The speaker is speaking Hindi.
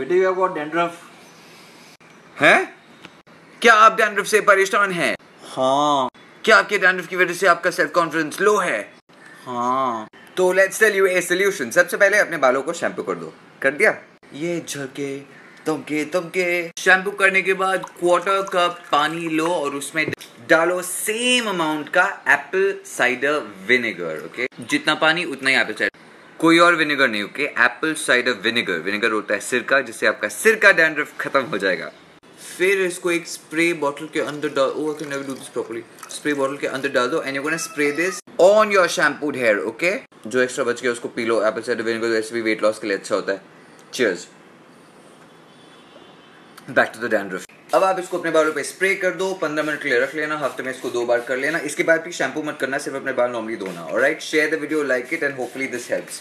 बेटे यू हैव गॉट डैंड्रफ हैं क्या आप डैंड्रफ से परेशान हैं? हाँ। क्या आपके डैंड्रफ की वजह से आपका सेल्फ कॉन्फिडेंस लो है? हाँ। तो let's tell you a solution सबसे पहले अपने बालों को शैम्पू कर दो। कर दिया? ये झलके तुमके तुमके। शैम्पू करने के बाद क्वार्टर कप पानी लो और उसमें डालो सेम अमाउंट का एप्पल साइडर विनेगर ओके जितना पानी उतना ही एप्पल साइडर कोई और विनेगर नहीं okay apple cider vinegar vinegar होता है सिरका, जिससे आपका सिरका डैंड्रफ खत्म हो जाएगा। फिर इसको एक स्प्रे बॉटल के अंदर डाल ओ I can never do this properly spray bottle के अंदर डाल दो and you gonna spray this on your shampooed hair okay जो एक्स्ट्रा बच गया, उसको पी लो। एप्पल साइडर विनेगर वैसे भी वेट लॉस के लिए अच्छा होता है। Cheers back to the dandruff अब आप इसको अपने बालों पे स्प्रे कर दो, पंद्रह मिनट के लिए रख लेना, हफ़्ते में इसको दो बार कर लेना। इसके बाद भी शैम्पू मत करना, सिर्फ़ अपने बाल नॉर्मली धोना और right share the video like it and hopefully this helps